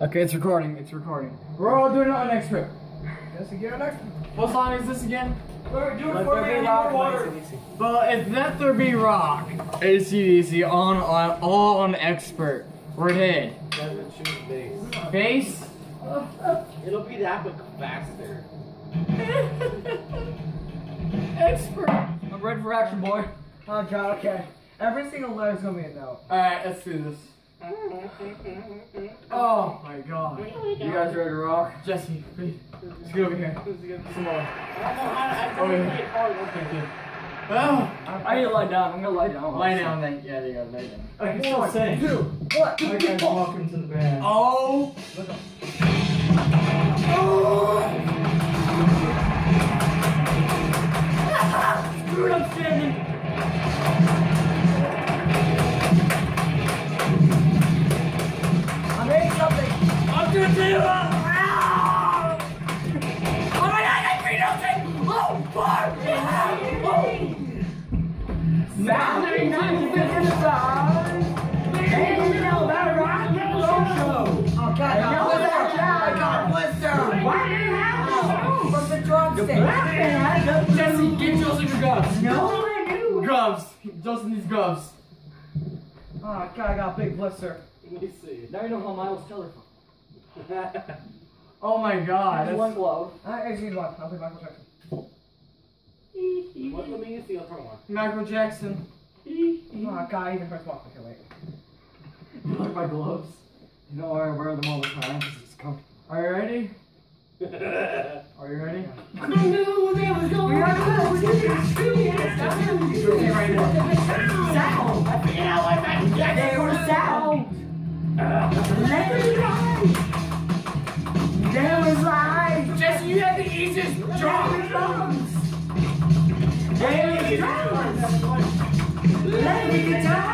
Okay, it's recording. It's recording. We're all doing it on next trip. Yes, again, next. What song is this again? We're doing Let for there me be and rock, water. AC/DC. Well, it's Let There Be Rock. ACDC on, on all on expert. We're ahead. Doesn't choose bass. Bass? It'll be that but faster. expert. I'm ready for action, boy. Oh god, okay. Every single letter's gonna be a note. Alright, let's do this. Oh my god. You guys ready to rock? Jesse, please. Let's get over here. Come on. Oh, yeah. Okay, good. Oh, I need to lie down. I'm gonna lie down. lie down then. Yeah, there you go. Lay down. I can still sing. What? Okay, welcome to the band. Oh! Dude, Jesse, give your gloves. No, I knew. Gloves. Justin needs gloves. Oh god, I got a big blister. Let me see. Now you know how Miles felt. Oh my god. That's one glove. I excuse one. I'll play Michael Jackson. what, let me see the front one. Michael Jackson. Oh god, I even hurts one. Okay, wait. You like my gloves? You know I wear them all the time because it's comfortable. Are you ready? Are you ready? I knew there was going Sound! I figured out what Michael Jackson There was sound! Let it ride! There was life! Jesse, you have the easiest There was drums! There was drums! Guitar!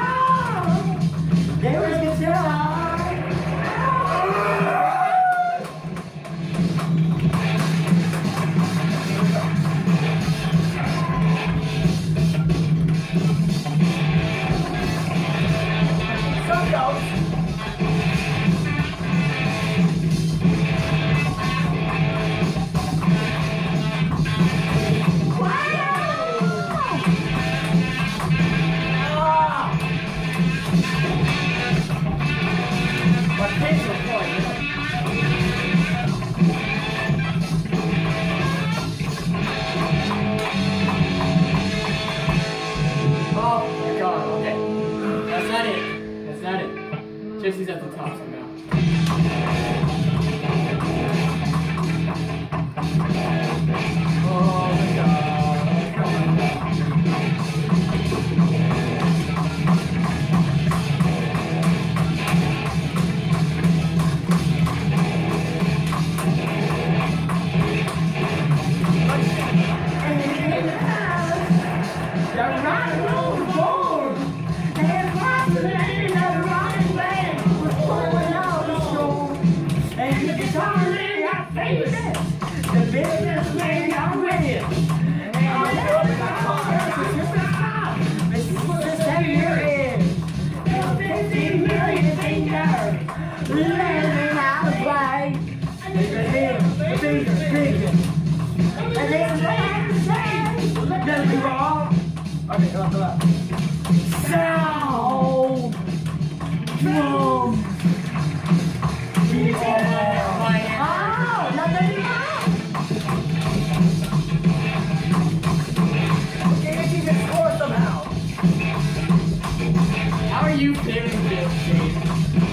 You feeling this, Jake?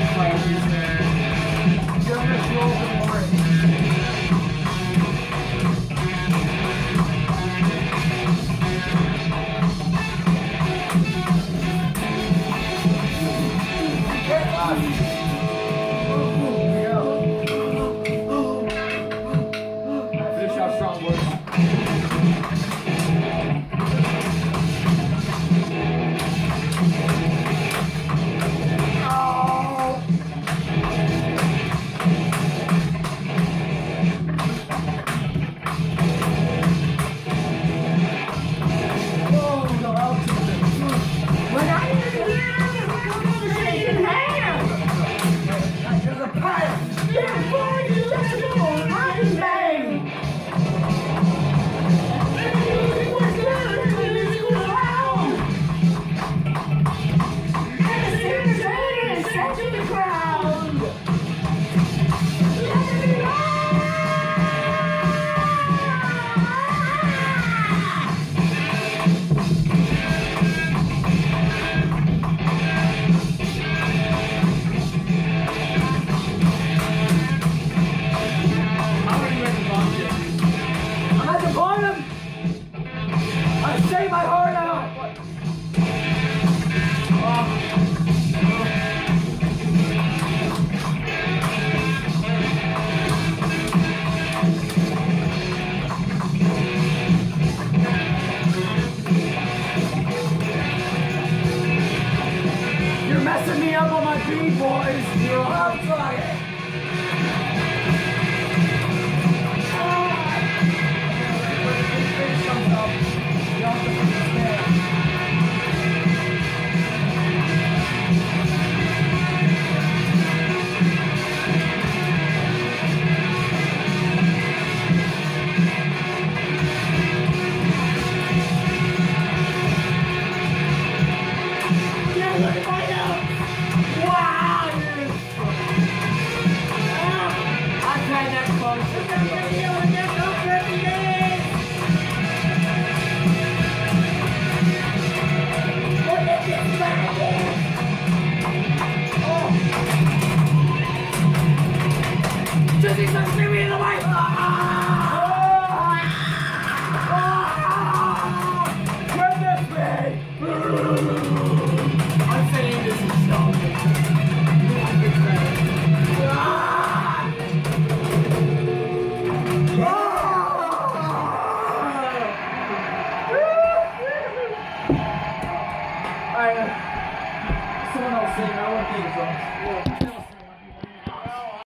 Just roll the board. my heart out. You're messing me up on my beat, boys. You're outside.